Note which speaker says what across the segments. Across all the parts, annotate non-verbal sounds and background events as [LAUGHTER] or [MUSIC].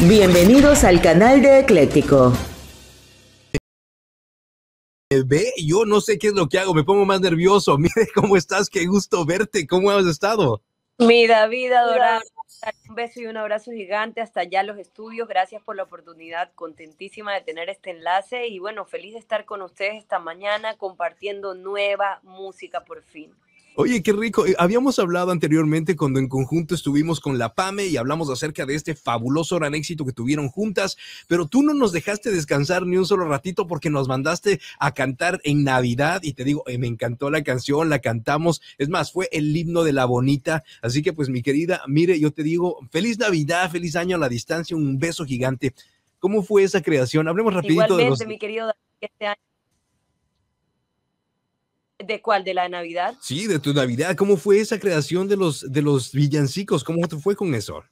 Speaker 1: Bienvenidos al canal de Ecléctico.
Speaker 2: Ve, yo no sé qué es lo que hago, me pongo más nervioso. [LAUGHS] Mire cómo estás, qué gusto verte, ¿cómo has estado?
Speaker 3: Mi David adorado, un beso y un abrazo gigante hasta allá los estudios. Gracias por la oportunidad, contentísima de tener este enlace y bueno, feliz de estar con ustedes esta mañana compartiendo nueva música por fin.
Speaker 2: Oye, qué rico. Eh, habíamos hablado anteriormente cuando en conjunto estuvimos con la PAME y hablamos acerca de este fabuloso gran éxito que tuvieron juntas, pero tú no nos dejaste descansar ni un solo ratito porque nos mandaste a cantar en Navidad y te digo, eh, me encantó la canción, la cantamos. Es más, fue el himno de la bonita. Así que pues mi querida, mire, yo te digo, feliz Navidad, feliz año a la distancia, un beso gigante. ¿Cómo fue esa creación? Hablemos rapidito
Speaker 3: de los... mi querido este año ¿De cuál? ¿De la Navidad?
Speaker 2: Sí, de tu Navidad. ¿Cómo fue esa creación de los, de los villancicos? ¿Cómo te fue con eso?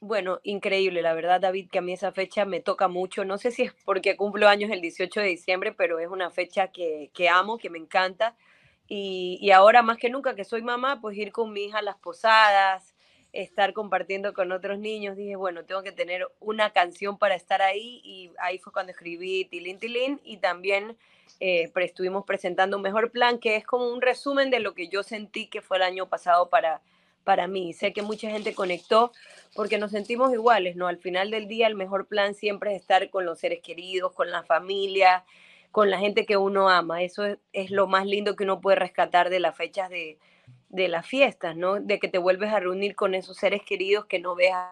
Speaker 3: Bueno, increíble, la verdad, David, que a mí esa fecha me toca mucho. No sé si es porque cumplo años el 18 de diciembre, pero es una fecha que, que amo, que me encanta. Y, y, ahora más que nunca que soy mamá, pues ir con mi hija a las posadas, estar compartiendo con otros niños, dije, bueno, tengo que tener una canción para estar ahí. Y ahí fue cuando escribí Tilín Tilín y también eh, estuvimos presentando un mejor plan, que es como un resumen de lo que yo sentí que fue el año pasado para, para mí. Sé que mucha gente conectó porque nos sentimos iguales, ¿no? Al final del día el mejor plan siempre es estar con los seres queridos, con la familia, con la gente que uno ama. Eso es, lo más lindo que uno puede rescatar de las fechas de, de las fiestas, ¿no? De que te vuelves a reunir con esos seres queridos que no veas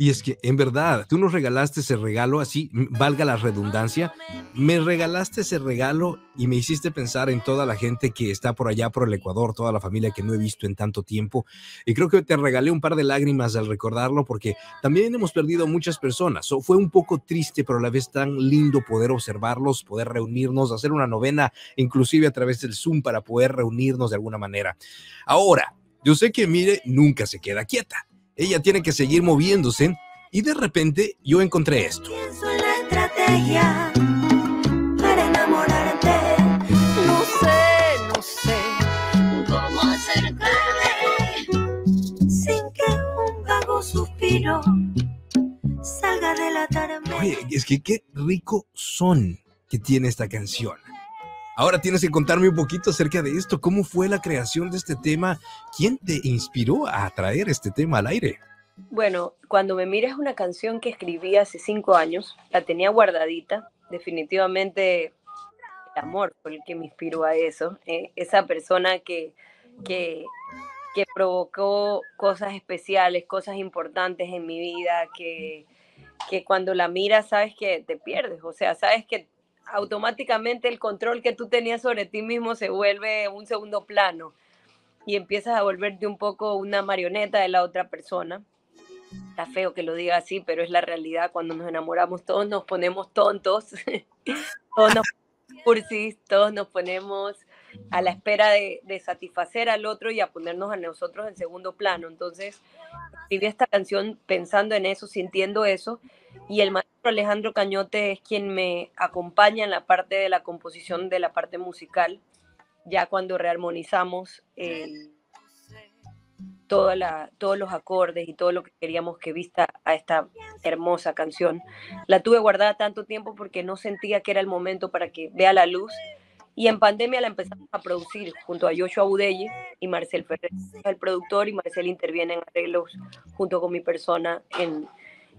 Speaker 2: y es que, en verdad, tú nos regalaste ese regalo, así valga la redundancia, me regalaste ese regalo y me hiciste pensar en toda la gente que está por allá, por el Ecuador, toda la familia que no he visto en tanto tiempo. Y creo que te regalé un par de lágrimas al recordarlo porque también hemos perdido muchas personas. fue un poco triste, pero a la vez tan lindo poder observarlos, poder reunirnos, hacer una novena, inclusive a través del Zoom para poder reunirnos de alguna manera. Ahora, yo sé que Mire nunca se queda quieta ella tiene que seguir moviéndose y de repente yo encontré esto. estrategia para enamorarte. No sé, no sé cómo sin que un vago suspiro salga de la tarde. Oye, es que qué rico son que tiene esta canción. Ahora tienes que contarme un poquito acerca de esto. ¿Cómo fue la creación de este tema? ¿Quién te inspiró a traer este tema al aire?
Speaker 3: Bueno, cuando me miras una canción que escribí hace cinco años, la tenía guardadita. Definitivamente el amor fue el que me inspiró a eso. Eh, esa persona que, que, que provocó cosas especiales, cosas importantes en mi vida, que, que cuando la miras sabes que te pierdes, o sea, sabes que automáticamente el control que tú tenías sobre ti mismo se vuelve un segundo plano y empiezas a volverte un poco una marioneta de la otra persona. Está feo que lo diga así, pero es la realidad. Cuando nos enamoramos todos nos ponemos tontos, [LAUGHS] todos nos cursis, todos nos ponemos a la espera de, de, satisfacer al otro y a ponernos a nosotros en segundo plano. Entonces, escribí esta canción pensando en eso, sintiendo eso, y el maestro Alejandro Cañote es quien me acompaña en la parte de la composición de la parte musical, ya cuando rearmonizamos la, todos los acordes y todo lo que queríamos que vista a esta hermosa canción. La tuve guardada tanto tiempo porque no sentía que era el momento para que vea la luz y en pandemia la empezamos a producir junto a Joshua Budelle y Marcel Ferrer, el productor, y Marcel interviene en arreglos junto con mi persona en,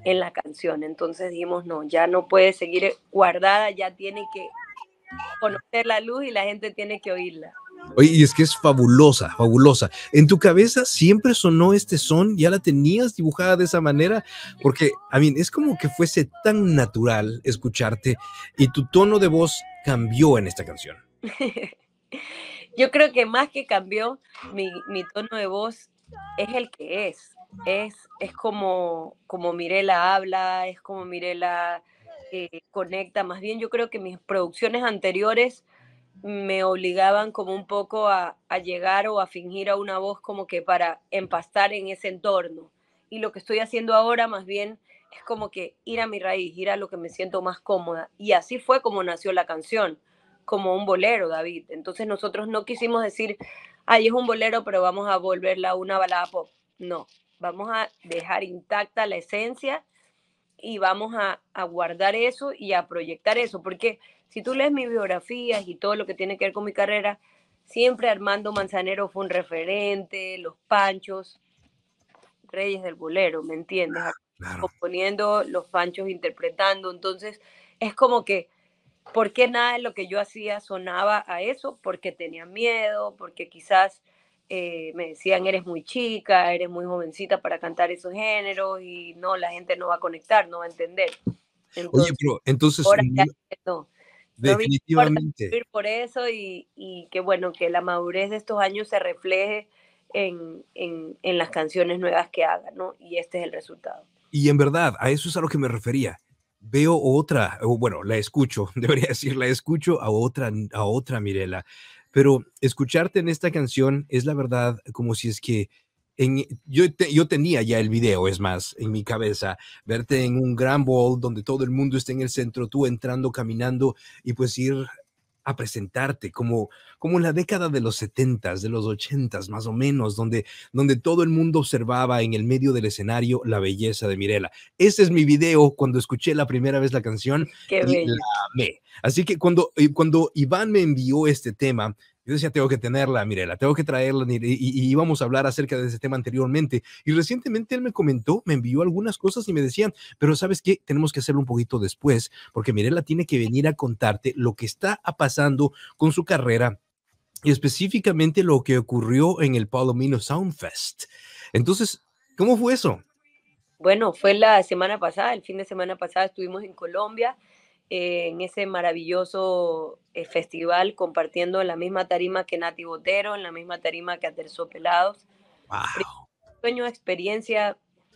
Speaker 3: en la canción. Entonces dijimos, no, ya no puede seguir guardada, ya tiene que conocer la luz y la gente tiene que oírla.
Speaker 2: Oye, y es que es fabulosa, fabulosa. ¿En tu cabeza siempre sonó este son? ¿Ya la tenías dibujada de esa manera? Porque, a mí, es como que fuese tan natural escucharte y tu tono de voz cambió en esta canción. [LAUGHS]
Speaker 3: Yo creo que más que cambió, mi, mi tono de voz es el que es es, es como, como Mirela habla, es como Mirela eh, conecta. Más bien yo creo que mis producciones anteriores me obligaban como un poco a, a, llegar o a fingir a una voz como que para empastar en ese entorno. Y lo que estoy haciendo ahora más bien es como que ir a mi raíz, ir a lo que me siento más cómoda. Y así fue como nació la canción, como un bolero, David. Entonces nosotros no quisimos decir, ay, es un bolero, pero vamos a volverla una balada pop. No, vamos a dejar intacta la esencia y vamos a, a, guardar eso y a proyectar eso, porque si tú lees mis biografías y todo lo que tiene que ver con mi carrera, siempre Armando Manzanero fue un referente, los Panchos, Reyes del Bolero, ¿me entiendes?
Speaker 2: Claro.
Speaker 3: Componiendo los Panchos, interpretando, entonces es como que, ¿por qué nada de lo que yo hacía sonaba a eso? Porque tenía miedo, porque quizás eh, me decían, eres muy chica, eres muy jovencita para cantar esos géneros y no, la gente no va a conectar, no va a entender.
Speaker 2: Entonces, Oye, pero entonces...
Speaker 3: Ahora no,
Speaker 2: definitivamente.
Speaker 3: No por eso y, y que bueno, que la madurez de estos años se refleje en, en, en las canciones nuevas que haga, ¿no? Y este es el resultado.
Speaker 2: Y en verdad, a eso es a lo que me refería veo otra, o bueno, la escucho, [LAUGHS] debería decir, la escucho a otra, a otra Mirela, pero escucharte en esta canción es la verdad como si es que en, yo, yo tenía ya el video, es más, en mi cabeza, verte en un gran ball donde todo el mundo está en el centro, tú entrando, caminando y pues ir a presentarte como, como en la década de los 70 de los 80 más o menos, donde, donde todo el mundo observaba en el medio del escenario la belleza de Mirela. Ese es mi video cuando escuché la primera vez la canción
Speaker 3: Qué
Speaker 2: y
Speaker 3: bello.
Speaker 2: la amé. Así que cuando, cuando Iván me envió este tema, yo decía, tengo que tenerla, Mirela, tengo que traerla, y, íbamos a hablar acerca de ese tema anteriormente. Y recientemente él me comentó, me envió algunas cosas y me decían, pero ¿sabes qué? Tenemos que hacerlo un poquito después, porque Mirela tiene que venir a contarte lo que está pasando con su carrera y específicamente lo que ocurrió en el Palomino Sound Fest. Entonces, ¿cómo fue eso?
Speaker 3: Bueno, fue la semana pasada, el fin de semana pasada estuvimos en Colombia eh, en ese maravilloso eh, festival compartiendo la misma tarima que Nati Botero, en la misma tarima que Aterciopelados.
Speaker 2: Wow.
Speaker 3: Sueño, experiencia,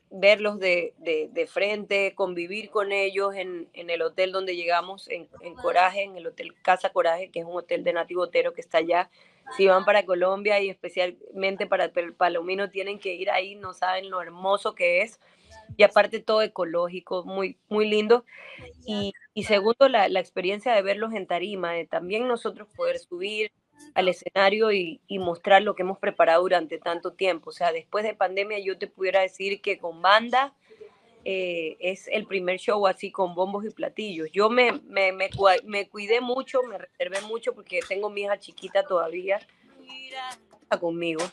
Speaker 3: verlos de, de, de, frente, convivir con ellos en, en el hotel donde llegamos, en, en, Coraje, en el hotel Casa Coraje, que es un hotel de Nati Botero que está allá. Si van para Colombia y especialmente para el Palomino, tienen que ir ahí, no saben lo hermoso que es y aparte todo ecológico, muy, muy lindo. Y, y segundo, la, la, experiencia de verlos en tarima, de también nosotros poder subir al escenario y, y, mostrar lo que hemos preparado durante tanto tiempo. O sea, después de pandemia yo te pudiera decir que con banda eh, es el primer show así con bombos y platillos. Yo me, me, me, cuidé mucho, me reservé mucho porque tengo mi hija chiquita todavía conmigo.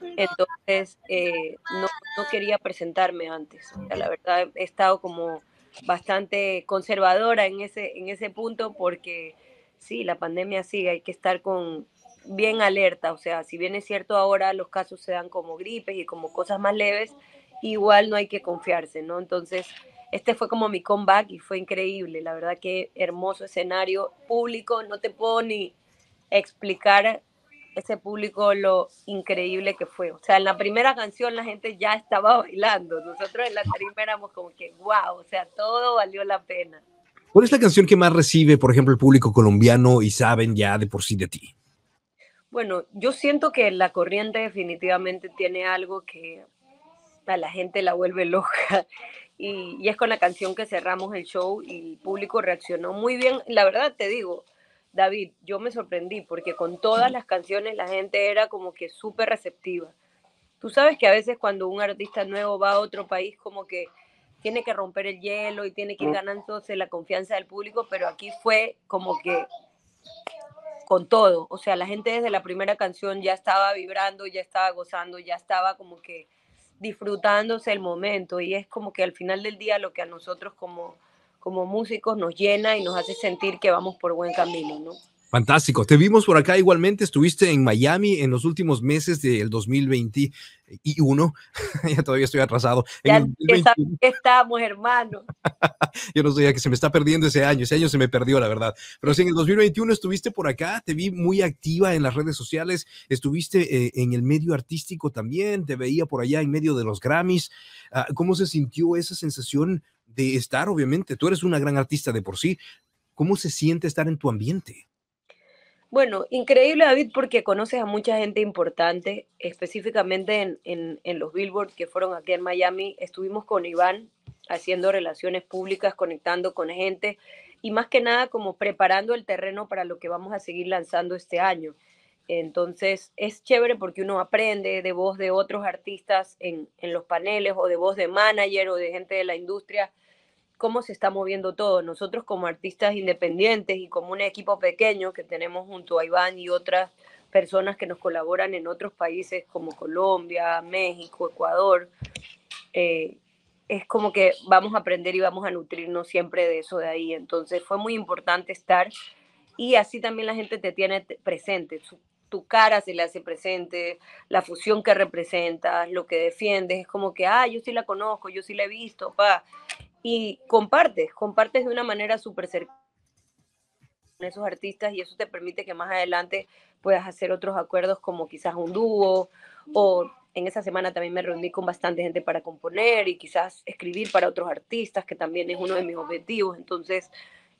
Speaker 3: Entonces, eh, no, no, quería presentarme antes. La verdad, he estado como bastante conservadora en ese, en ese punto porque sí, la pandemia sigue, hay que estar con bien alerta. O sea, si bien es cierto ahora los casos se dan como gripes y como cosas más leves, igual no hay que confiarse, ¿no? Entonces, este fue como mi comeback y fue increíble. La verdad que hermoso escenario público. No te puedo ni explicar ese público lo increíble que fue. O sea, en la primera canción la gente ya estaba bailando. Nosotros en la tarima éramos como que, wow, o sea, todo valió la pena.
Speaker 2: ¿Cuál es la canción que más recibe, por ejemplo, el público colombiano y saben ya de por sí de ti?
Speaker 3: Bueno, yo siento que la corriente definitivamente tiene algo que a la gente la vuelve loca. Y, y es con la canción que cerramos el show y el público reaccionó muy bien. La verdad te digo, David, yo me sorprendí porque con todas las canciones la gente era como que súper receptiva. Tú sabes que a veces cuando un artista nuevo va a otro país como que tiene que romper el hielo y tiene que ir ganándose la confianza del público, pero aquí fue como que con todo. O sea, la gente desde la primera canción ya estaba vibrando, ya estaba gozando, ya estaba como que disfrutándose el momento y es como que al final del día lo que a nosotros como como músicos nos llena y nos hace sentir que vamos por buen camino, ¿no?
Speaker 2: Fantástico. Te vimos por acá igualmente. Estuviste en Miami en los últimos meses del 2021. [LAUGHS] ya todavía estoy atrasado.
Speaker 3: Ya estamos, hermano. [LAUGHS]
Speaker 2: Yo no sé, que se me está perdiendo ese año. Ese año se me perdió, la verdad. Pero sí, en el 2021 estuviste por acá. Te vi muy activa en las redes sociales. Estuviste eh, en el medio artístico también. Te veía por allá en medio de los Grammys. Uh, ¿Cómo se sintió esa sensación de estar, obviamente? Tú eres una gran artista de por sí. ¿Cómo se siente estar en tu ambiente?
Speaker 3: Bueno, increíble David porque conoces a mucha gente importante, específicamente en, en, los Billboard que fueron aquí en Miami. Estuvimos con Iván haciendo relaciones públicas, conectando con gente y más que nada como preparando el terreno para lo que vamos a seguir lanzando este año. Entonces es chévere porque uno aprende de voz de otros artistas en, en los paneles o de voz de manager o de gente de la industria cómo se está moviendo todo. Nosotros como artistas independientes y como un equipo pequeño que tenemos junto a Iván y otras personas que nos colaboran en otros países como Colombia, México, Ecuador, eh, es como que vamos a aprender y vamos a nutrirnos siempre de eso de ahí. Entonces fue muy importante estar y así también la gente te tiene presente. Tu cara se le hace presente, la fusión que representas, lo que defiendes, es como que, ah, yo sí la conozco, yo sí la he visto, pa. Y compartes, compartes de una manera súper cercana con esos artistas y eso te permite que más adelante puedas hacer otros acuerdos como quizás un dúo o en esa semana también me reuní con bastante gente para componer y quizás escribir para otros artistas, que también es uno de mis objetivos. Entonces,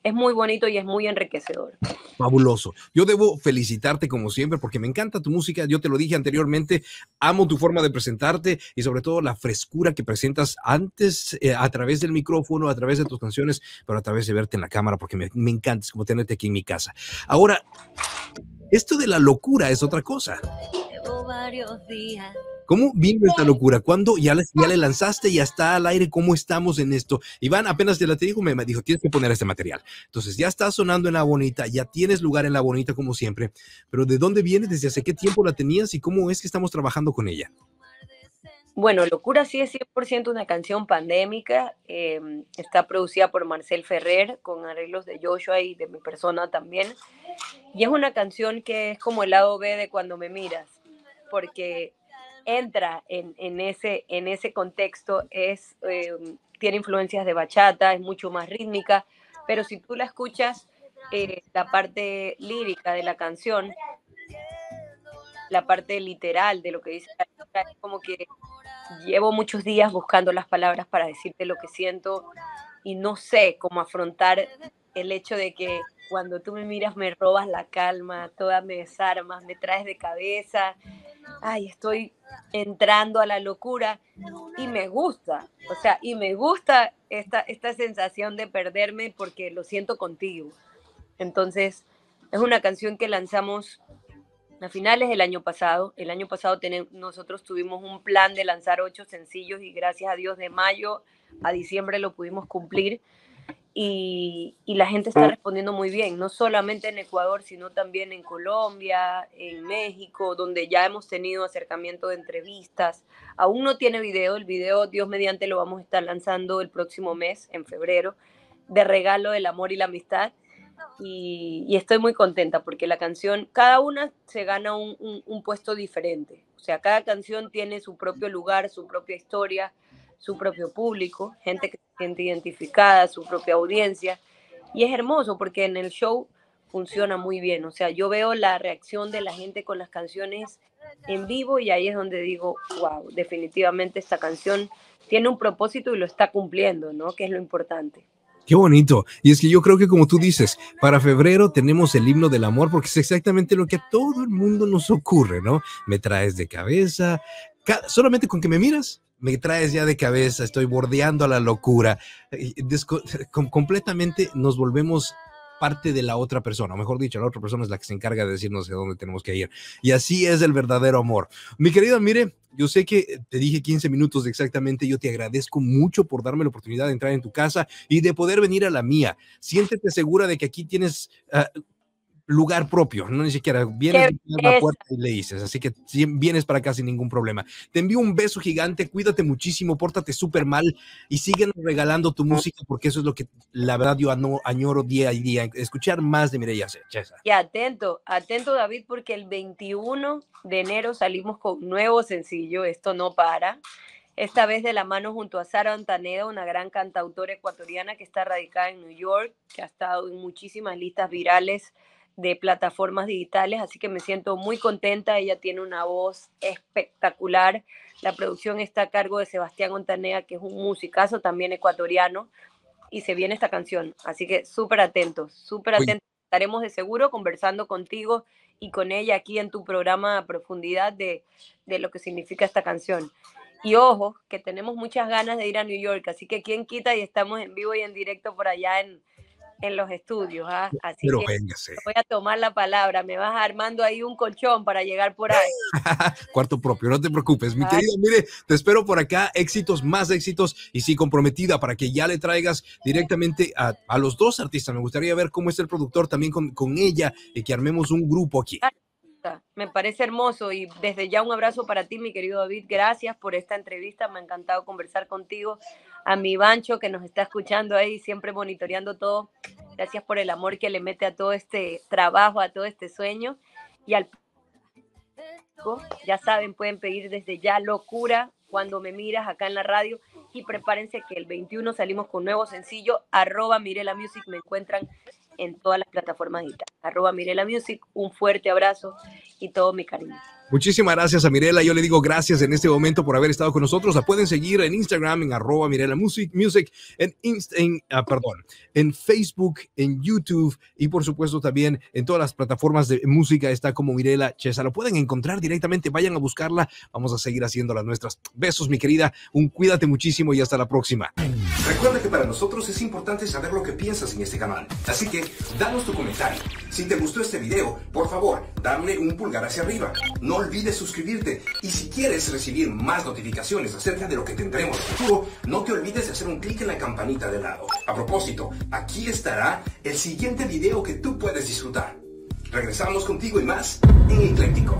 Speaker 3: es muy bonito y es muy enriquecedor.
Speaker 2: Fabuloso. Yo debo felicitarte como siempre porque me encanta tu música. Yo te lo dije anteriormente, amo tu forma de presentarte y sobre todo la frescura que presentas antes eh, a través del micrófono, a través de tus canciones, pero a través de verte en la cámara porque me, me encanta, es como tenerte aquí en mi casa. Ahora, esto de la locura es otra cosa. Llevo varios días ¿Cómo vino esta locura? ¿Cuándo ya le, ya le lanzaste? ¿Ya está al aire? ¿Cómo estamos en esto? Iván apenas te la te dijo, me, dijo, tienes que poner este material. Entonces ya está sonando en La Bonita, ya tienes lugar en La Bonita como siempre, pero ¿de dónde viene? ¿Desde hace qué tiempo la tenías y cómo es que estamos trabajando con ella?
Speaker 3: Bueno, Locura sí es 100% una canción pandémica. Em, está producida por Marcel Ferrer con arreglos de Joshua y de mi persona también. Y es una canción que es como el lado B de Cuando me miras, porque entra en, ese, en ese contexto, es, eh, tiene influencias de bachata, es mucho más rítmica, pero si tú la escuchas, eh, la parte lírica de la canción, la parte literal de lo que dice la es como que llevo muchos días buscando las palabras para decirte lo que siento y no sé cómo afrontar el hecho de que cuando tú me miras me robas la calma, todas me desarmas, me traes de cabeza, ay, estoy entrando a la locura y me gusta, o sea, y me gusta esta, esta sensación de perderme porque lo siento contigo. Entonces, es una canción que lanzamos a finales del año pasado. El año pasado nosotros tuvimos un plan de lanzar ocho sencillos y gracias a Dios de mayo a diciembre lo pudimos cumplir y, la gente está respondiendo muy bien, no solamente en Ecuador, sino también en Colombia, en México, donde ya hemos tenido acercamiento de entrevistas. Aún no tiene video, el video Dios mediante lo vamos a estar lanzando el próximo mes, en febrero, de regalo del amor y la amistad. Y, estoy muy contenta porque la canción, cada una se gana un, un puesto diferente. O sea, cada canción tiene su propio lugar, su propia historia, su propio público, gente que se siente identificada, su propia audiencia. Y es hermoso porque en el show funciona muy bien. O sea, yo veo la reacción de la gente con las canciones en vivo y ahí es donde digo, wow, definitivamente esta canción tiene un propósito y lo está cumpliendo, ¿no? Que es lo importante.
Speaker 2: Qué bonito. Y es que yo creo que como tú dices, para febrero tenemos el himno del amor porque es exactamente lo que a todo el mundo nos ocurre, ¿no? Me traes de cabeza, solamente con que me miras, me traes ya de cabeza, estoy bordeando a la locura. completamente nos volvemos parte de la otra persona, o mejor dicho, la otra persona es la que se encarga de decirnos de dónde tenemos que ir. Y así es el verdadero amor. Mi querida, mire, yo sé que te dije 15 minutos exactamente, yo te agradezco mucho por darme la oportunidad de entrar en tu casa y de poder venir a la mía. Siéntete segura de que aquí tienes ah, lugar propio, no ni siquiera vienes a la puerta y le dices, así que vienes para acá sin ningún problema. Te envío un beso gigante, cuídate muchísimo, pórtate súper mal y siguen regalando tu música porque eso es lo que la verdad yo añoro día a día, escuchar más de Mireya César.
Speaker 3: Y atento, atento David, porque el 21 de enero salimos con nuevo sencillo, esto no para. Esta vez de la mano junto a Sara Antaneda, una gran cantautora ecuatoriana que está radicada en New York, que ha estado en muchísimas listas virales de plataformas digitales, así que me siento muy contenta. Ella tiene una voz espectacular. La producción está a cargo de Sebastián Ontanea, que es un musicazo también ecuatoriano, y se viene esta canción. Así que súper atentos, súper atentos. Estaremos de seguro conversando contigo y con ella aquí en tu programa a profundidad de, de lo que significa esta canción. Y ojo, que tenemos muchas ganas de ir a New York, así que quien quita y estamos en vivo y en directo por allá en, en los estudios, ¿ah? así
Speaker 2: Pero
Speaker 3: que
Speaker 2: véngase.
Speaker 3: voy a tomar la palabra, me vas armando ahí un colchón para llegar por ahí. [LAUGHS]
Speaker 2: Cuarto propio, no te preocupes. Mi
Speaker 3: Ay.
Speaker 2: querida, mire, te espero por acá. Éxitos, más éxitos y sí, comprometida para que ya le traigas directamente a, a los dos artistas. Me gustaría ver cómo es el productor también con, con ella y que armemos un grupo aquí.
Speaker 3: Me parece hermoso y desde ya un abrazo para ti, mi querido David. Gracias por esta entrevista, me ha encantado conversar contigo. A mi Bancho que nos está escuchando ahí, siempre monitoreando todo. Gracias por el amor que le mete a todo este trabajo, a todo este sueño. Y al ya saben, pueden pedir desde ya locura cuando me miras acá en la radio y prepárense que el 21 salimos con nuevo sencillo, arroba Mirela Music, me encuentran en todas las plataformas digitales. Arroba Mirela Music, un fuerte abrazo y todo mi cariño.
Speaker 2: Muchísimas gracias a Mirela. Yo le digo gracias en este momento por haber estado con nosotros. La pueden seguir en Instagram en arroba Mirela Music, Music en, en ah, perdón, en Facebook, en YouTube y por supuesto también en todas las plataformas de música está como Mirela Chesa. Lo pueden encontrar directamente. Vayan a buscarla. Vamos a seguir haciendo las nuestras. Besos, mi querida. Un cuídate muchísimo y hasta la próxima.
Speaker 4: Recuerda que para nosotros es importante saber lo que piensas en este canal. Así que, danos tu comentario. Si te gustó este video, por favor, dame un pulgar hacia arriba. No olvides suscribirte. Y si quieres recibir más notificaciones acerca de lo que tendremos en el futuro, no te olvides de hacer un clic en la campanita de lado. A propósito, aquí estará el siguiente video que tú puedes disfrutar. Regresamos contigo y más en Ecléctico.